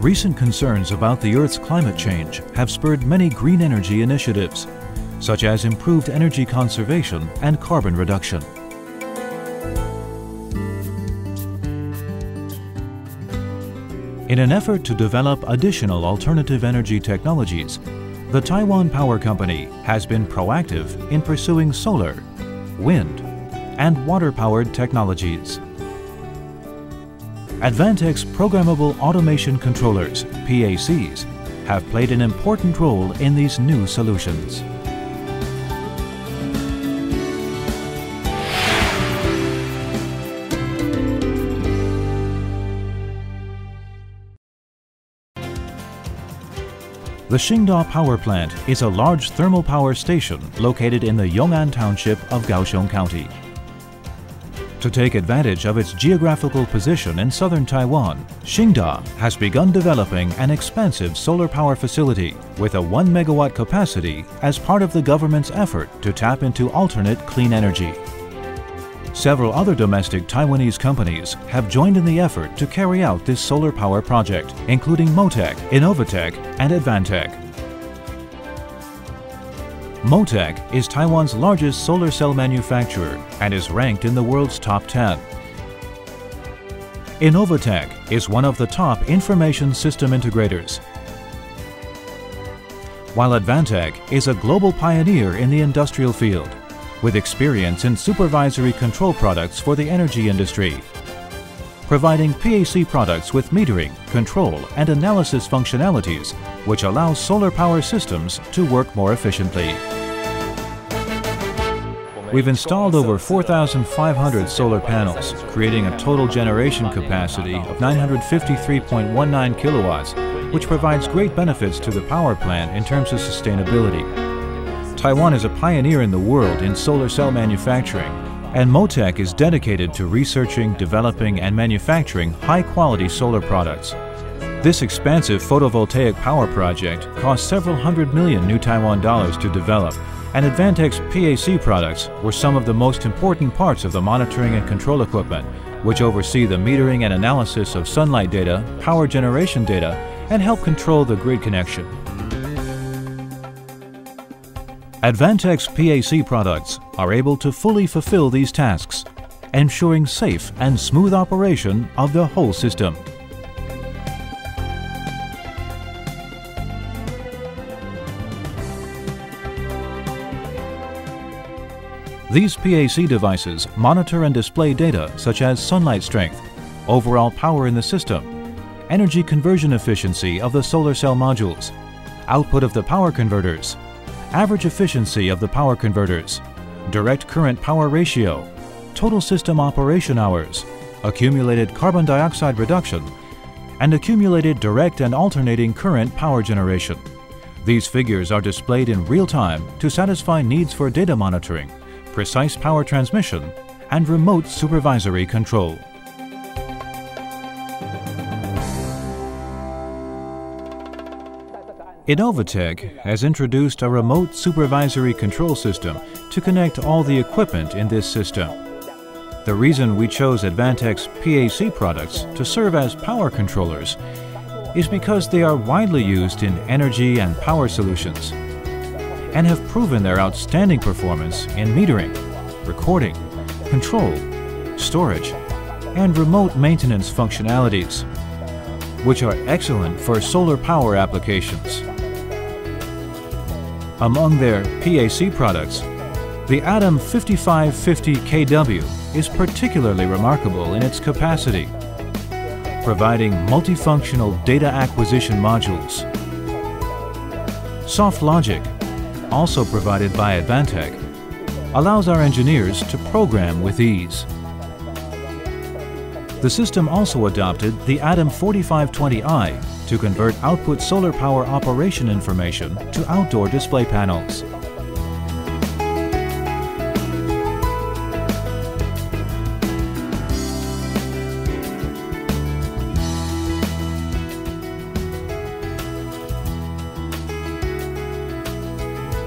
Recent concerns about the Earth's climate change have spurred many green energy initiatives, such as improved energy conservation and carbon reduction. In an effort to develop additional alternative energy technologies, the Taiwan Power Company has been proactive in pursuing solar, wind, and water-powered technologies. Advantech's Programmable Automation Controllers, PACs, have played an important role in these new solutions. The Hsinta Power Plant is a large thermal power station located in the Yong'an Township of Kaohsiung County. To take advantage of its geographical position in southern Taiwan, Hsinta has begun developing an expansive solar power facility with a 1 megawatt capacity as part of the government's effort to tap into alternate clean energy. Several other domestic Taiwanese companies have joined in the effort to carry out this solar power project, including Motech, Innovatec, and Advantech. Motech is Taiwan's largest solar cell manufacturer and is ranked in the world's top 10. Innovatec is one of the top information system integrators, while Advantech is a global pioneer in the industrial field with experience in supervisory control products for the energy industry, providing PAC products with metering, control, and analysis functionalities which allow solar power systems to work more efficiently. We've installed over 4,500 solar panels, creating a total generation capacity of 953.19 kilowatts, which provides great benefits to the power plant in terms of sustainability. Taiwan is a pioneer in the world in solar cell manufacturing, and Motech is dedicated to researching, developing, and manufacturing high-quality solar products. This expansive photovoltaic power project cost several hundred million new Taiwan dollars to develop, and Advantech's PAC products were some of the most important parts of the monitoring and control equipment, which oversee the metering and analysis of sunlight data, power generation data, and help control the grid connection. Advantech's PAC products are able to fully fulfill these tasks, ensuring safe and smooth operation of the whole system. These PAC devices monitor and display data such as sunlight strength, overall power in the system, energy conversion efficiency of the solar cell modules, output of the power converters, average efficiency of the power converters, direct current power ratio, total system operation hours, accumulated carbon dioxide reduction, and accumulated direct and alternating current power generation. These figures are displayed in real time to satisfy needs for data monitoring, precise power transmission, and remote supervisory control. Innovatec has introduced a remote supervisory control system to connect all the equipment in this system. The reason we chose Advantech's PAC products to serve as power controllers is because they are widely used in energy and power solutions and have proven their outstanding performance in metering, recording, control, storage, and remote maintenance functionalities, which are excellent for solar power applications. Among their PAC products, the ADAM 5550KW is particularly remarkable in its capacity, providing multifunctional data acquisition modules. Soft Logic, also provided by Advantech, allows our engineers to program with ease. The system also adopted the ADAM 4520i to convert output solar power operation information to outdoor display panels.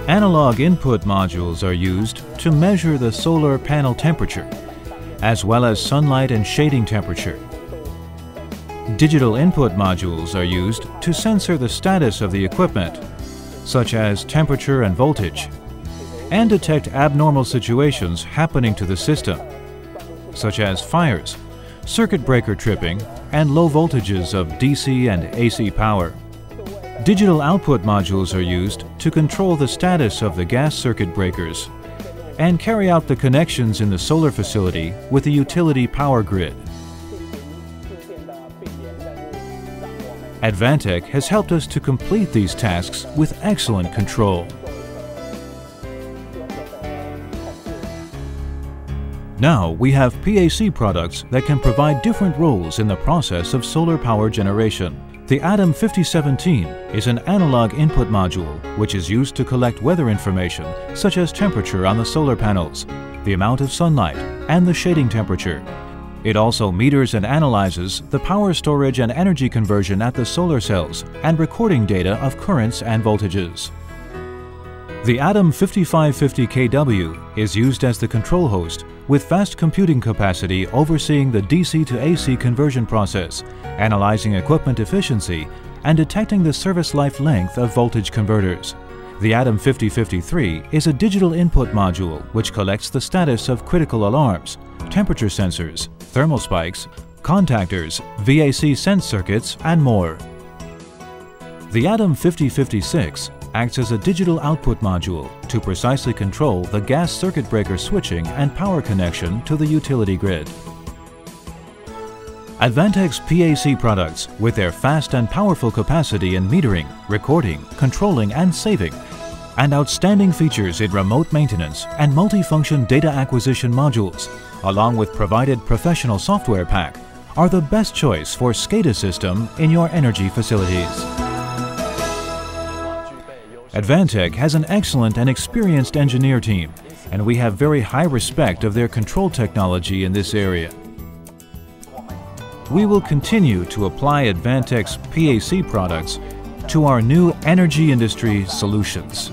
Analog input modules are used to measure the solar panel temperature, as well as sunlight and shading temperature. Digital input modules are used to sensor the status of the equipment, such as temperature and voltage, and detect abnormal situations happening to the system, such as fires, circuit breaker tripping, and low voltages of DC and AC power. Digital output modules are used to control the status of the gas circuit breakers and carry out the connections in the solar facility with the utility power grid. Advantech has helped us to complete these tasks with excellent control. Now we have PAC products that can provide different roles in the process of solar power generation. The ADAM 5017 is an analog input module which is used to collect weather information such as temperature on the solar panels, the amount of sunlight, and the shading temperature. It also meters and analyzes the power storage and energy conversion at the solar cells and recording data of currents and voltages. The ADAM 5550kW is used as the control host with fast computing capacity overseeing the DC to AC conversion process, analyzing equipment efficiency, and detecting the service life length of voltage converters. The ADAM 5053 is a digital input module which collects the status of critical alarms, temperature sensors, thermal spikes, contactors, VAC sense circuits, and more. The ADAM 5056 acts as a digital output module to precisely control the gas circuit breaker switching and power connection to the utility grid. Advantech's PAC products, with their fast and powerful capacity in metering, recording, controlling and saving, and outstanding features in remote maintenance and multifunction data acquisition modules, along with provided professional software pack, are the best choice for SCADA system in your energy facilities. Advantech has an excellent and experienced engineer team, and we have very high respect of their control technology in this area. We will continue to apply Advantech's PAC products to our new energy industry solutions.